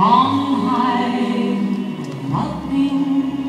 Long, high, nothing